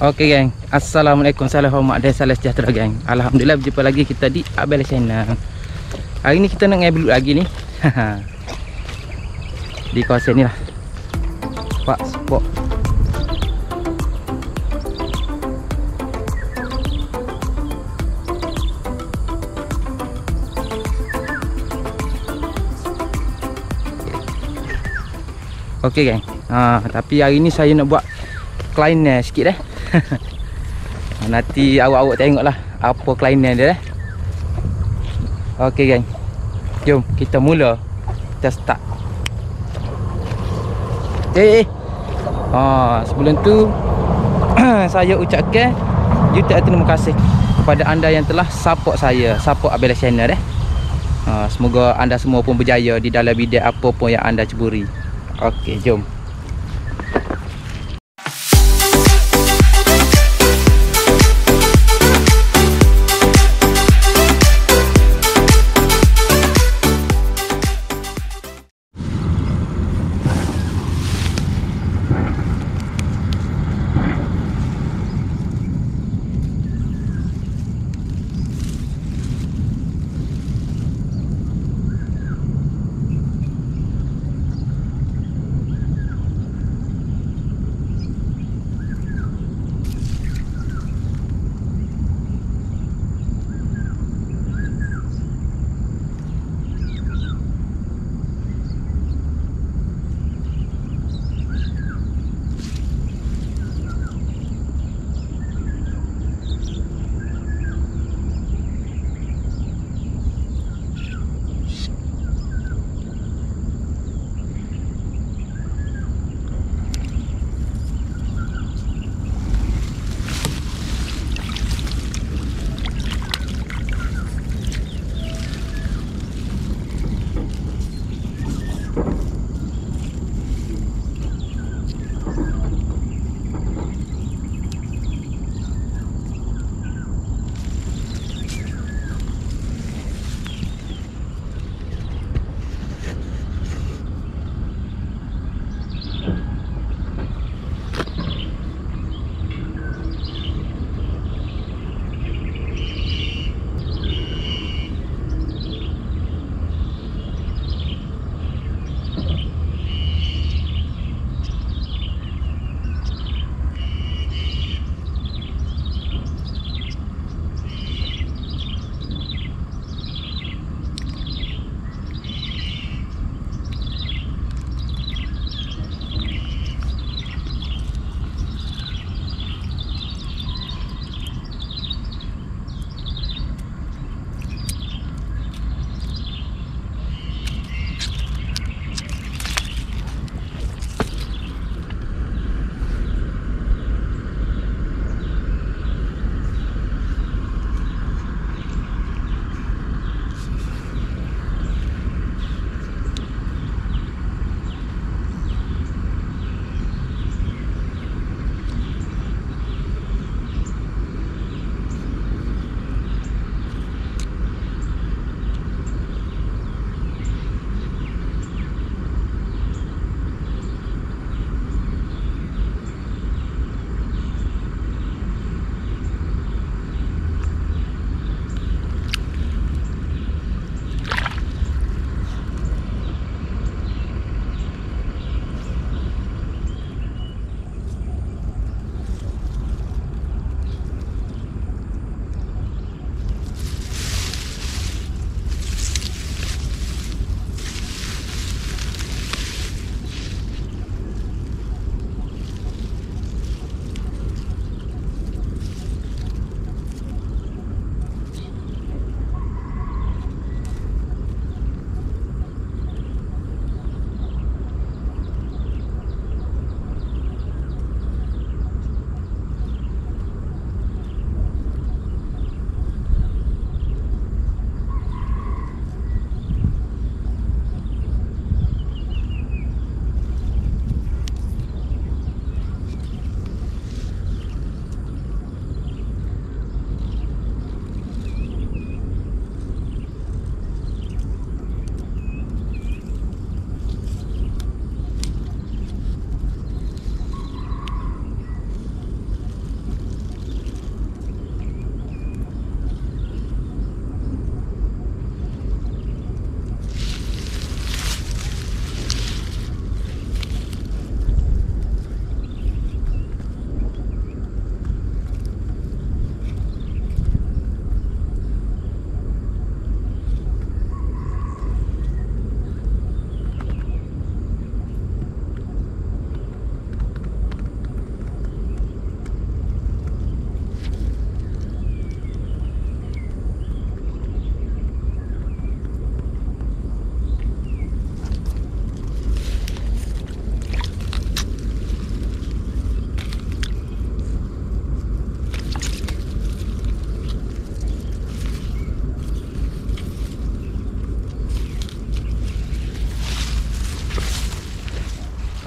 Okey geng, Assalamualaikum, salam hormat dan salam sejahtera geng. Alhamdulillah berjumpa lagi kita di Abel Channel. Hari ni kita nak ngai belut lagi ni. Di kawasan ni lah. Pak spot Okey geng. Ha, Tapi hari ni saya nak buat Kleiner sikit eh Nanti awak-awak tengok lah Apa kleiner dia eh. Okey geng. Jom kita mula. Kita start. Eh eh ha, Sebelum tu Saya ucapkan Jutaan terima kasih Kepada anda yang telah support saya Support Abela Channel eh. Ha, Semoga anda semua pun berjaya Di dalam bidang apa pun yang anda ceburi. Okey jom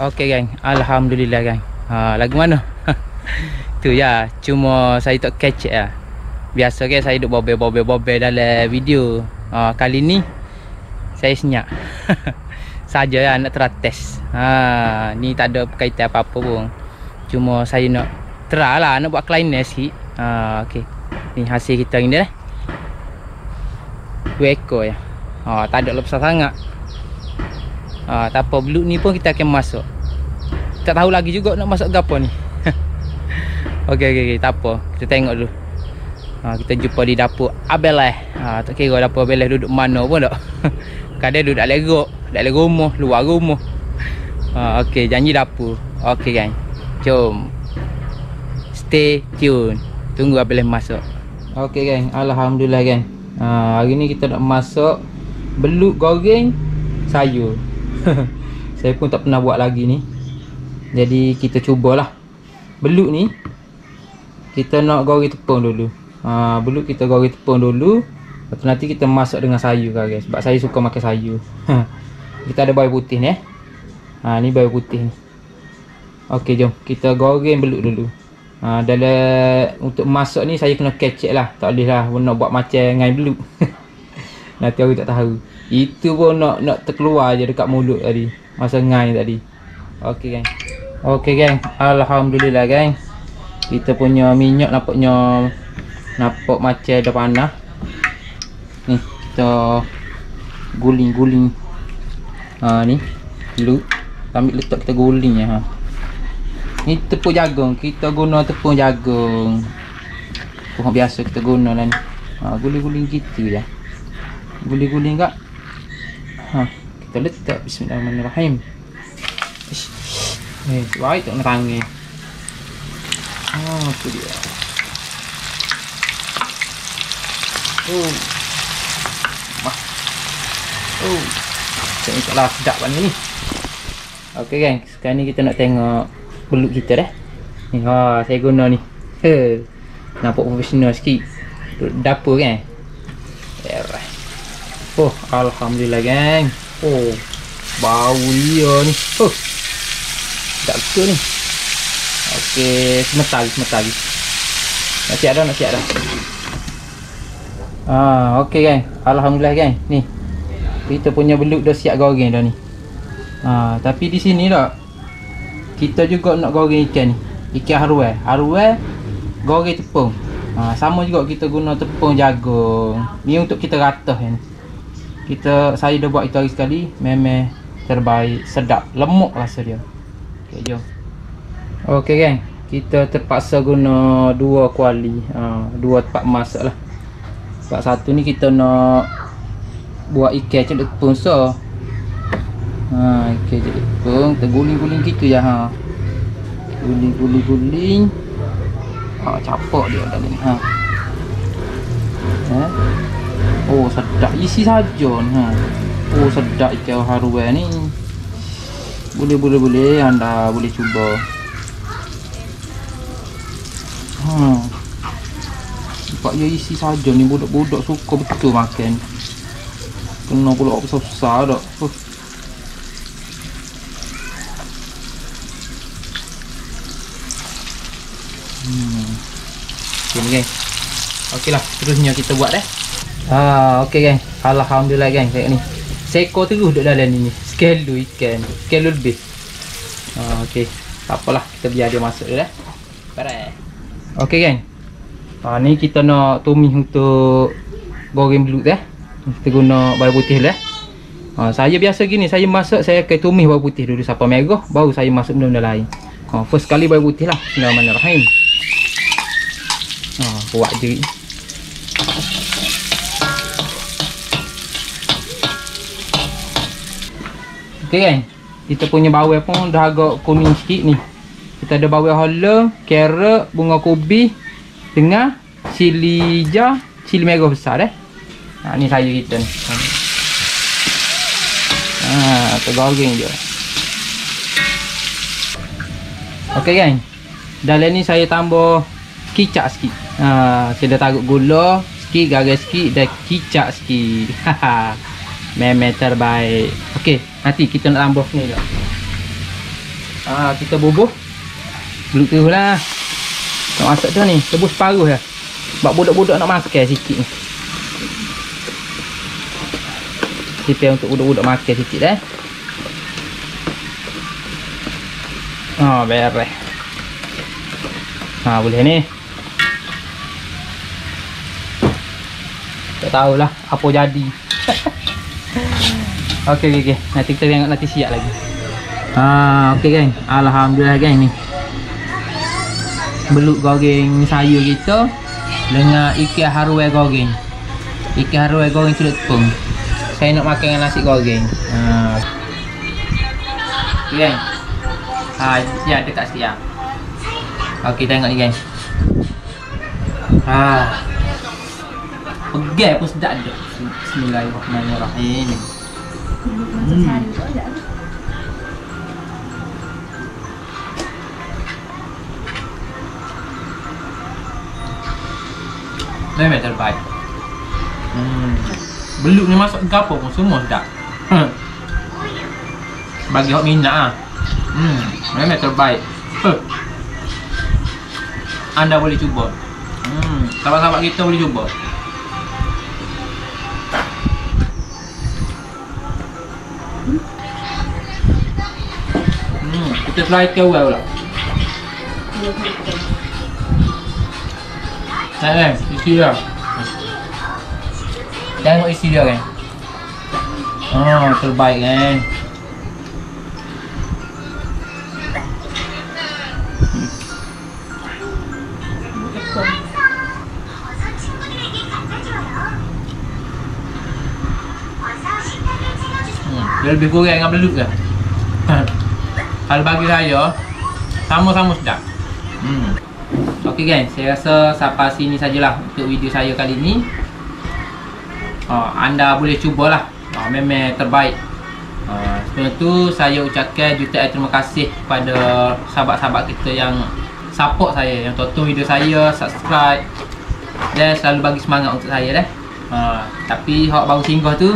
Okey gang, alhamdulillah gang. Ha lagu mana? tu ya, cuma saya tak catch ya. Biasa kan saya duk bobel-bobel-bobel dalam video. Ha kali ni saya senyap. Saja ya nak terates. Ha ni tak ada kaitan apa-apa pun. Cuma saya nak try lah nak buat cleanness sikit. Ha okey. Ni hasil kita ni dah. Dua ekor ya. Ha tak ada besar sangat. Ha, tak apa ni pun kita akan masuk. Tak tahu lagi juga nak masuk gapo ni. okey okey okey, tak apa. Kita tengok dulu. Ha, kita jumpa di dapur Abeleh. Ha, tak kira dapur Abeleh duduk mana pun tak. Kadang duduk dalam gerok, dalam rumah, luar rumah. Ha, okey, janji dapur. Okey gang. Jom. Stay tune. Tunggu Abeleh masuk. Okey gang, alhamdulillah gang. Ha, hari ni kita nak masuk belut goreng sayur. Saya pun tak pernah buat lagi ni. Jadi kita cubalah. Belut ni Kita nak goreng tepung dulu. Ha, Belut kita goreng tepung dulu. Lepas nanti kita masak dengan sayur kan guys. Sebab saya suka makan sayur. Kita ada bawang putih ni eh. Ha, Ni bawang putih ni. Ok jom. Kita goreng belut dulu. Ha, Dalam Untuk masak ni saya kena kecek lah. Tak boleh lah Nak buat macam ngai belut. Nanti orang tak tahu itu pun nak nak terkeluar je dekat mulut tadi. Masa ngai tadi. Okey gang. Okey gang. Alhamdulillah gang. Kita punya minyak nampaknya nampak macam dah panas. Ni kita guling-guling. Ha ni. Lu ambil letak kita guling ya ha. Ni tepung jagung. Kita guna tepung jagung. Tepung biasa kita guna lah ni. Ha guling-guling gitu ya. Guling-guling kak ha, kita letak bismillahirrahmanirrahim. Ish. eh baik tak nerangi oh tu dia. Oh oh saya tak lah sedap kan ni. Ok gang sekarang ni kita nak tengok belut kita dah. Ni ha saya guna ni. He. Nampak profesional sikit. Dapur kan Alright. Oh, alhamdulillah geng. Oh, bau dia ni. Oh. Tak betul ni. Okey, sebentar lagi, lagi. Nak siap dah, nak siap dah. Ah, okey geng. Alhamdulillah geng. Ni. Kita punya belut dah siap goreng dah ni. Ah, tapi di sini tak. Kita juga nak goreng ikan ni. Ikan haruai. Haruai goreng tepung. Ah, sama juga kita guna tepung jagung. Ni untuk kita ratah ni kita saya dah buat itu hari sekali memang terbaik sedap lemuk rasa dia. Okey jom. Okey geng. Kita terpaksa guna dua kuali. Ha, dua tempat masak lah. Sebab satu ni kita nak buat ikan cek tepung so ha, ikan cek tepung kita guling-guling gitu ya ha. guling-guling-guling. Ha, capak dia dalam ni ha. Ha. Oh sedap isi saja ha. Oh sedap ikan haruan ni. Boleh boleh boleh anda boleh cuba. Ha. Sebab dia isi saja ni budak-budak suka betul makan. Kena pula susah-susah dak. Uh. Hmm. Okay, okay. Okeylah, terusnya kita buat eh. Ah, okey geng. Alhamdulillah geng, tengok ni. Seko terus duduk dalam ni. Skelu ikan. Skelu lebih. Ah, okey. Tak apalah, kita biar dia masuk dulu eh. Barai. Okey geng. Ah, ni kita nak tumis untuk goreng belut eh. Kita guna bawang putih lah. Ha, saya biasa gini, saya masak saya akan tumis bawang putih dulu sampai merah baru saya masuk benda-benda lain. Ha, first kali bawang putih lah. Bismillahirrahmanirrahim. Ha, buat je. Okey kan? Kita punya bawang pun dah agak kuning sikit ni. Kita ada bawang hala, carrot, bunga kubi dengan cili hijau, cili merah besar eh. Ha ni saya kita ni. Ha, tergoreng je. Okey kan? Dalam ni saya tambah kicap sikit. Ha, saya dah taruh gula sikit, garam sikit dan kicap sikit. Memang terbaik. Okey, nanti kita nak tambah ni juga. Ah, kita bubuh. Belut tu lah. Nak masak tu ni, tebus separuh ya. Sebab budak-budak nak makan sikit ni. Sipir untuk budak-budak makan sikit eh. Ah, beres. Ha, boleh ni. Tak tahulah apa jadi. Okey okey okey. Nanti kita tengok nanti siap lagi. Ha, okey geng. Alhamdulillah geng ni. Belut goreng sayur kita dengan ikan haruai goreng. Ikan haruai goreng sudah tepung. Saya nak makan dengan nasi goreng. Ha. Okay, geng. Ha, ya dekat siap. Okey tengok ni guys. Ha. Pegai pun sedap dah. Bismillahirrahmanirrahim. Hmm. Memang terbaik. Hmm. Belut ni masuk gapo pun semua sedap. Hmm. Bagi hok minat ah. Hmm, memang terbaik. Huh. Anda boleh cuba. Hmm, sahabat-sahabat kita boleh cuba. Kita try ke awal pula. Nah, kan, isi dia. Tengok isi dia kan. Oh, terbaik kan. Dia lebih kurang dengan belut ke? Kalau bagi saya Sama-sama sedap. Hmm. Ok guys, saya rasa sampai sini sajalah Untuk video saya kali ni oh, Anda boleh cubalah. Oh, Memang terbaik. Oh, Sebelum tu saya ucapkan jutaan terima kasih Kepada sahabat-sahabat kita yang Support saya, yang tonton video saya Subscribe. Dan selalu bagi semangat untuk saya dah oh, Tapi hak baru singgah tu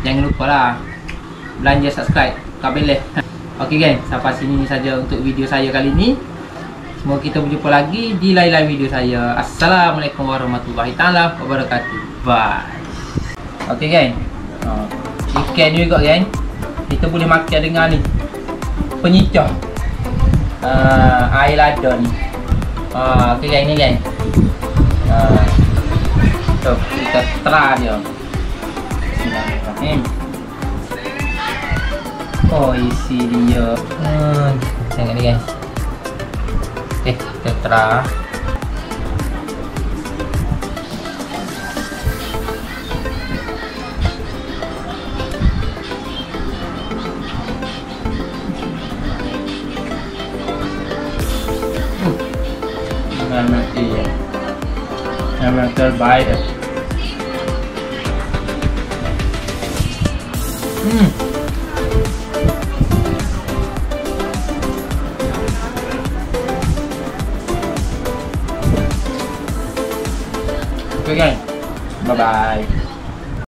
Jangan lupa lah belanja subscribe kabel Okey guys, sampai sini saja untuk video saya kali ini. Semoga kita berjumpa lagi di lain-lain video saya. Assalamualaikum warahmatullahi taala wabarakatuh. Bye. Okey guys. Ha, ikan ni juga guys. Kita boleh makan dengan ni. Penyicah. Uh, air lada ni. Ha, okey guys ni guys. Ha. So, kita try dia. Bismillahirrahmanirrahim. Oh isi dia. Hmm, Tengok ni guys. Eh kita try Memang iya Memang terbaik. Hmm Okay guys, bye bye.